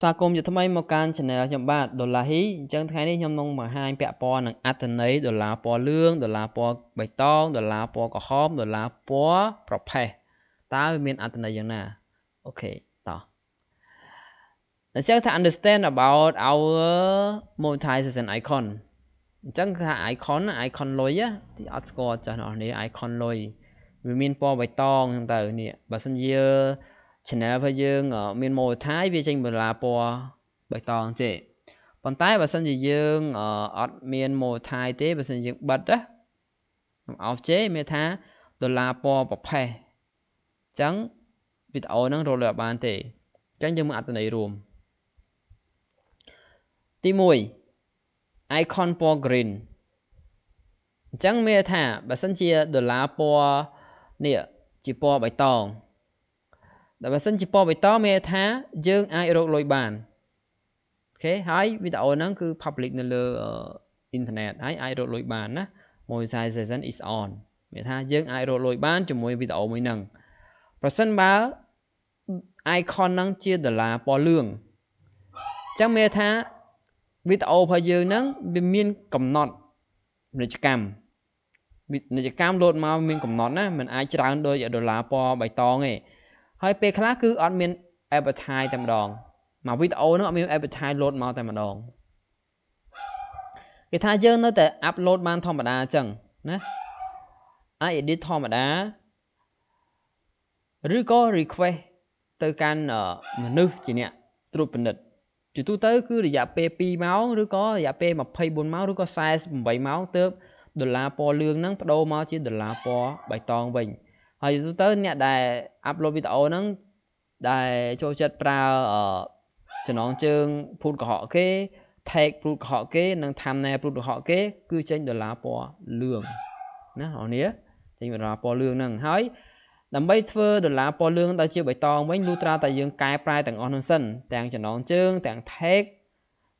ស្វាគមន៍ជាថ្មីមកកាន់ Channel ខ្ញុំបាទដុល្លារហ៊ីអញ្ចឹងថ្ងៃនេះខ្ញុំនឹងបង្ហាញពាក់ព័ន្ធនឹងអត្ថន័យដុល្លារពណ៌លឿងដុល្លារពណ៌បៃតងដុល្លារពណ៌ក្រហមដុល្លារពណ៌ប្រផេះតើវាមានអត្ថន័យយ៉ាងណាអូខេតោះអញ្ចឹងថា understand about our monetization icon អញ្ចឹងថា icon icon លុយទីអត់ស្គាល់ចាស់អ្នកនេះ icon លុយវាមានពណ៌បៃតងហ្នឹងទៅនេះបើសិនជា channel របស់យើងមាន monetize វាចេញបន្លាពណ៌បៃតងទេប៉ុន្តែបើសិនជាយើងអត់មាន monetize ទេបើសិនជាយើងបិទណាអោបជេមានថាដុល្លារពណ៌ប្រផេះអញ្ចឹងវីដេអូហ្នឹងរកលើអត់បានទេអញ្ចឹងយើងមើលអត្ថន័យរួមទី1 icon ពណ៌ green អញ្ចឹងមានថាបើសិនជាដុល្លារពណ៌នេះជាពណ៌បៃតង តែបើសិនជាពណ៌បៃតងមានថាយើងអាចរកលុយបានអូខេហើយវីដេអូហ្នឹងគឺ public នៅលើអ៊ីនធឺណិតហើយអាចរកលុយបានណា monetization is on មានថាយើងអាចរកលុយបានជាមួយវីដេអូមួយហ្នឹងប្រសិនបើ icon ហ្នឹងជាដុល្លារពណ៌លឿងអញ្ចឹងមានថាវីដេអូរបស់យើងហ្នឹងវាមានកំណត់ពាណិជ្ជកម្មពាណិជ្ជកម្មលោតមកមានកំណត់ណាมันអាចច្រើនដូចដុល្លារពណ៌បៃតងទេ ហើយពេលខ្លះគឺអត់មាន advertise តែម្ដងមកវីដេអូនោះអត់មាន advertise load មកតែម្ដងគេថាយើងនៅតែ upload បានធម្មតាអញ្ចឹងណាអាច edit ធម្មតាឬក៏ request ទៅកាន់មនុស្សជាអ្នកត្រួតពិនិត្យជាទូទៅគឺរយៈពេល2ម៉ោងឬក៏រយៈពេល24ម៉ោងឬក៏48ម៉ោងទើបដុល្លារពណ៌លឿងហ្នឹងបដូរមកជាដុល្លារពណ៌បៃតងវិញ ហើយទូទៅអ្នកដែលអាប់ឡូតវីដេអូហ្នឹងដែលចូលចិត្តប្រើចំណងជើងភូតកុហកគេ tag ព្រូតកុហកគេនិង thumbnail ព្រូតកុហកគេគឺចេញដុល្លារពណ៌លឿងណាបងប្អូនចេញដុល្លារពណ៌លឿងហ្នឹងហើយដើម្បីធ្វើដុល្លារពណ៌លឿងដល់ជាបៃតងវិញលុះត្រាតែយើងកែប្រែទាំងអស់នោះសិនទាំងចំណងជើងទាំង tag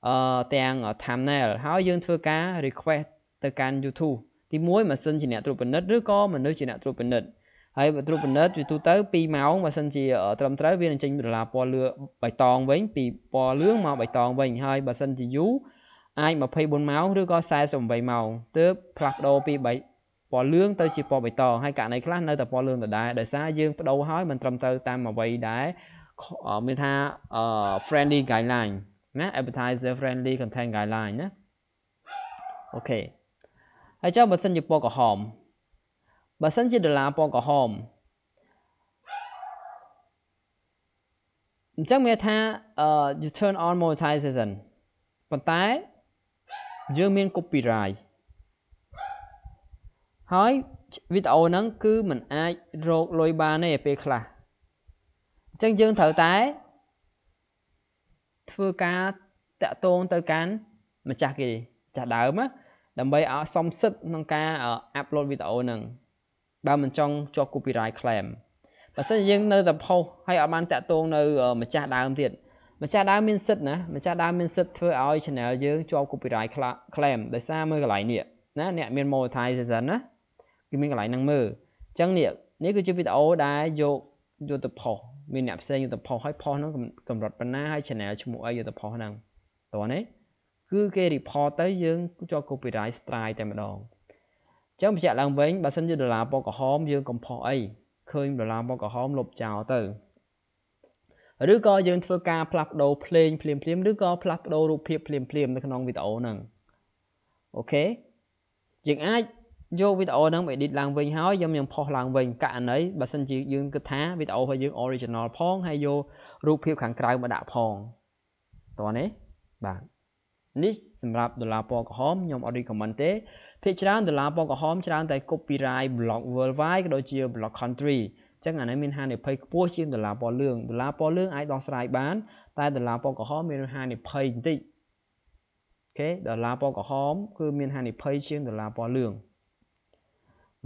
អឺទាំង thumbnail ហើយយើងធ្វើការ request ទៅកាន់ YouTube ទី1ម៉ាស៊ីនជាអ្នកត្រួតពិនិត្យឬក៏មនុស្សជាអ្នកត្រួតពិនិត្យ ហើយបើត្រួតពិនិត្យវាទូទៅ2ម៉ោងបើសិនជាត្រឹមត្រូវវានឹងចេញដុល្លារពណ៌លឿងបៃតងវិញពីពណ៌លឿងមកបៃតងវិញហើយបើសិនជាយូរអាច24ម៉ោងឬក៏48ម៉ោងទើបផ្លាស់ប្ដូរពីបៃពណ៌លឿងទៅជាពណ៌បៃតងហើយករណីខ្លះនៅតែពណ៌លឿងដដែលដោយសារយើងបដូរហើយមិនត្រឹមត្រូវតាមអ្វីដែលមានថា friendly guideline ណា advertiser friendly content guideline ណាអូខេហើយចុះបើសិនជាពណ៌ក្រហម បើសិនជាដុល្លារពណ៌ក្រហមអញ្ចឹងមានថា you turn on monetization ប៉ុន្តែយើងមាន copyright ហើយវីដេអូហ្នឹងគឺมันអាចរកលុយបានទេពេលខ្លះអញ្ចឹងយើងត្រូវតែធ្វើការតាក់ទងទៅកាន់ម្ចាស់គេចាស់ដើមដើម្បីឲ្យសមសិទ្ធក្នុងការអាប់ឡូតវីដេអូហ្នឹង បើមិនចង់ជាប់ copyright claim បើសិនយើងនៅតែផុសហើយអត់បានតាក់ទងនៅម្ចាស់ដើមទៀតម្ចាស់ដើមមានសិទ្ធណាម្ចាស់ដើមមានសិទ្ធធ្វើឲ្យ channel យើងជាប់ copyright claim ដោយសារមើលកន្លែងនេះណាអ្នកមាន monetization ណាគឺមានកន្លែងហ្នឹងមើលអញ្ចឹងនេះនេះគឺជាវីដេអូដែលយកយកទៅផុសមានអ្នកផ្សេងយកទៅផុសហើយផុសហ្នឹងកម្រិតប៉ុណ្ណាហើយ channel ឈ្មោះអីយកទៅផុសហ្នឹងតោះនេះគឺគេ report ទៅយើងជាប់ copyright strike តែម្ដង ចឹងបញ្ជាក់ឡើងវិញបើសិនជាដុល្លារពណ៌ក្រហមយើងកំផុសអីឃើញដុល្លារពណ៌ក្រហមលុបចោលទៅឬក៏យើងធ្វើការផ្លាស់ប្ដូរភ្លេងភ្លាមភ្លាមឬក៏ផ្លាស់ប្ដូររូបភាពភ្លាមភ្លាមនៅក្នុងវីដេអូហ្នឹងអូខេយើងអាចយកវីដេអូហ្នឹងមក edit ឡើងវិញហើយខ្ញុំនឹងផុសឡើងវិញករណីបើសិនជាយើងគិតថាវីដេអូរបស់យើង original ផងហើយយករូបភាពខាងក្រៅមកដាក់ផងតោះនេះបាទនេះសម្រាប់ដុល្លារពណ៌ក្រហមខ្ញុំអត់ recommend ទេ ភាគច្រើនដុល្លារពណ៌ក្រហមច្រើនតែ copyright block worldwide ក៏ដូចជា block country អញ្ចឹងអានេះមានហានិភ័យខ្ពស់ជាងដុល្លារពណ៌លឿងដុល្លារពណ៌លឿងអាចដោះស្រាយបាន តែដុល្លារពណ៌ក្រហមមានហានិភ័យបន្តិចអូខេដុល្លារពណ៌ក្រហមគឺមានហានិភ័យជាងដុល្លារពណ៌លឿង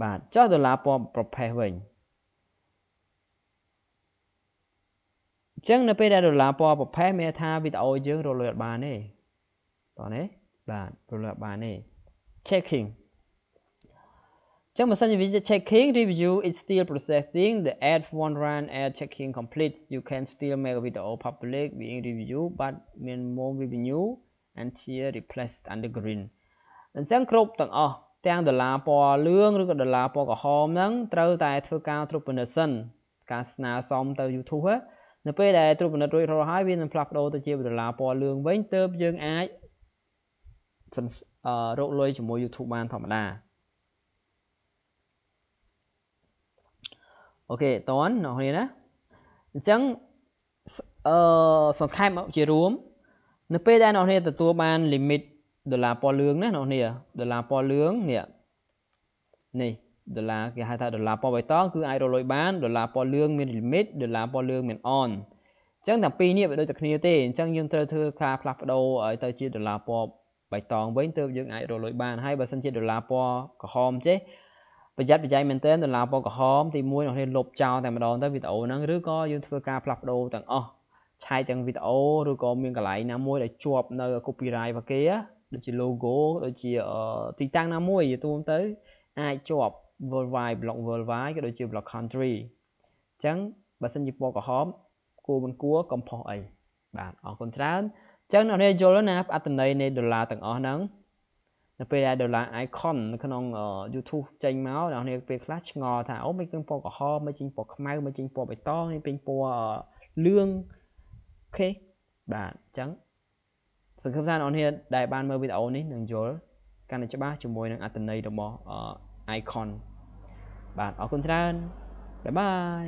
បាទចុះដុល្លារពណ៌ប្រផេះវិញអញ្ចឹងនៅពេលដែលដុល្លារពណ៌ប្រផេះមានថាវីដេអូយើងរលត់បានទេតោះនេះបាទរលត់បានទេ checking ចឹងបើសិនជាវា checking review is still processing the ad one run ad checking complete you can still make a video public being review but mean more revenue until replaced under green អញ្ចឹងគ្រប់ទាំងអស់ទាំងដុល្លារពណ៌លឿងឬក៏ដុល្លារពណ៌ក្រហមហ្នឹងត្រូវតែធ្វើការត្រួតពិនិត្យសិនការស្នើសុំទៅ YouTube នៅពេលដែលត្រួតពិនិត្យរួចរាល់ហើយវានឹងផ្លាស់ប្ដូរទៅជាដុល្លារពណ៌លឿងវិញទើបយើងអាច រកលុយជាមួយ YouTube បានធម្មតាអូខេតន់អ្នកគ្នាណាអញ្ចឹងអឺសង្ខេបមកជារួម នៅពេលដែលអ្នកគ្នាទទួលបាន limit ដុល្លារពណ៌លឿងណាអ្នកគ្នាដុល្លារពណ៌លឿងនេះនេះដុល្លារគេហៅថាដុល្លារពណ៌បៃតងគឺអាចរកលុយបានដុល្លារពណ៌លឿងមាន limit ដុល្លារពណ៌លឿងមាន on អញ្ចឹងទាំងពីរនេះវាដូចតែគ្នាទេអញ្ចឹងយើងត្រូវធ្វើការផ្លាស់ប្ដូរឲ្យទៅជាដុល្លារពណ៌ បៃតងវិញទើបយើងអាចរកលុយបានហើយបើសិនជាដុល្លារពណ៌ក្រហមចេះប្រយ័ត្នប្រយែងមែនទែនដុល្លារពណ៌ក្រហមទី1នោះលុបចោលតែម្ដងទៅវីដេអូហ្នឹងឬក៏យើងធ្វើការផ្លាស់ប្ដូរទាំងអស់ឆែកទាំងវីដេអូឬក៏មានកន្លែងណាមួយដែលជាប់នៅ copyright របស់គេដូចជា logo ដូចជាទីតាំងណាមួយយទូទៅអាចជាប់ worldwide block worldwide ក៏ដូចជា block country អញ្ចឹងបើសិនជាពណ៌ក្រហមគួរមិនគួរកំផុសអីបាទអរគុណច្រើនអញ្ចឹងអ្នកនាងយល់ណាអត្ថន័យនៃដុល្លារទាំងអស់ហ្នឹងនៅពេលដែលដុល្លារ icon នៅក្នុង YouTube ចេញមកអ្នកនាងពេលខ្លះឆ្ងល់ថាអូមិនចេញពណ៌ក្រហមមិនចេញពណ៌ខ្មៅមិនចេញពណ៌បៃតងនេះពេញពណ៌លឿងអូខេបាទអញ្ចឹងសង្ឃឹមថាអ្នកនាងដែលបានមើលវីដេអូនេះនឹងយល់កាន់តែច្បាស់ជាមួយនឹងអត្ថន័យរបស់ icon បាទអរគុណច្រើនបាយបាយ